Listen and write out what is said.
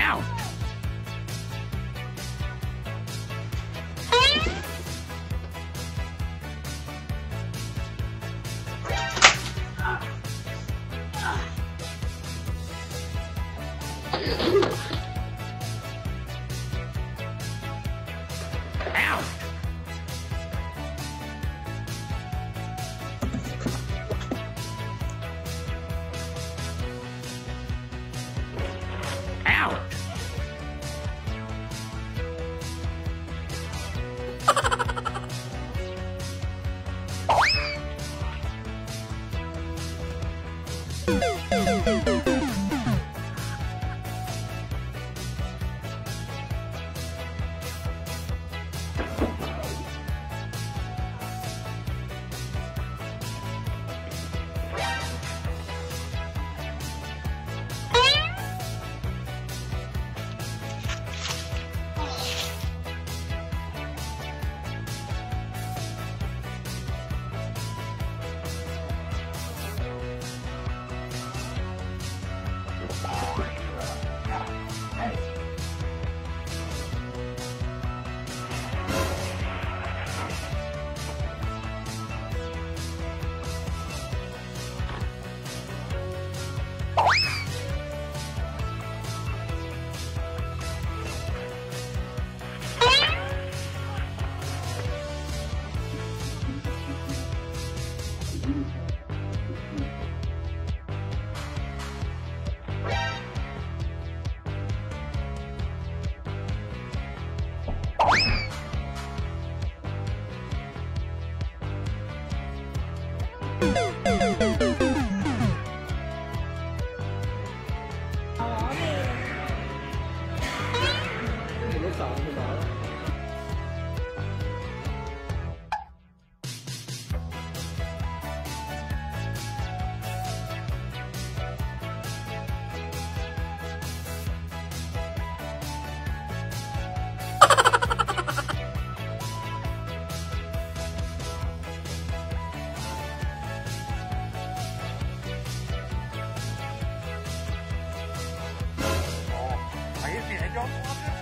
Out! Out! Out! Are don't want to.